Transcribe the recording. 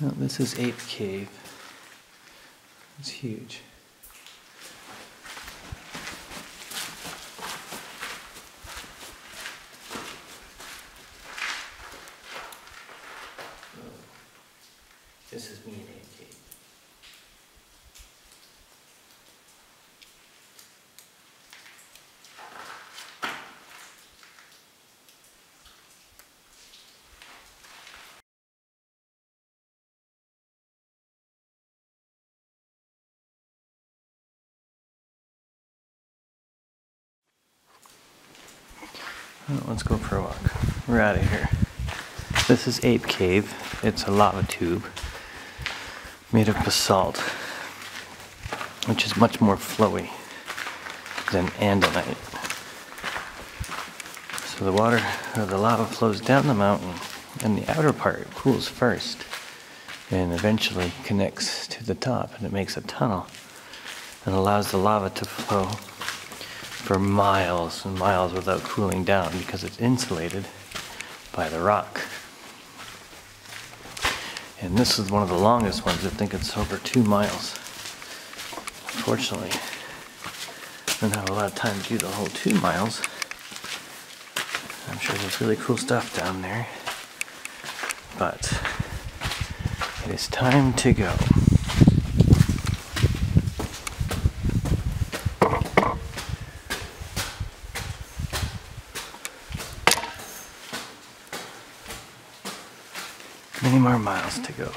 Well, this is Ape Cave. It's huge. This is me and Ape Cave. Well, Let's go for a walk. We're out of here. This is Ape Cave. It's a lava tube made of basalt, which is much more flowy than andesite. So the water, or the lava flows down the mountain, and the outer part cools first, and eventually connects to the top, and it makes a tunnel and allows the lava to flow for miles and miles without cooling down because it's insulated by the rock. And this is one of the longest ones. I think it's over two miles. Unfortunately, I don't have a lot of time to do the whole two miles. I'm sure there's really cool stuff down there. But it is time to go. Many more miles to go.